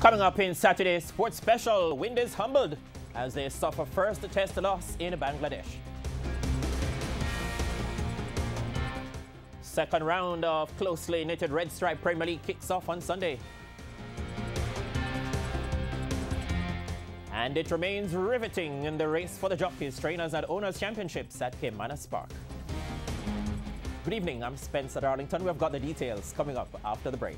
Coming up in Saturday's Sports Special, Windies humbled as they suffer first test loss in Bangladesh. Second round of closely knitted Red Stripe Premier League kicks off on Sunday. And it remains riveting in the race for the Jockeys, Trainers and Owners Championships at Caymanas Park. Good evening, I'm Spencer Darlington. We've got the details coming up after the break.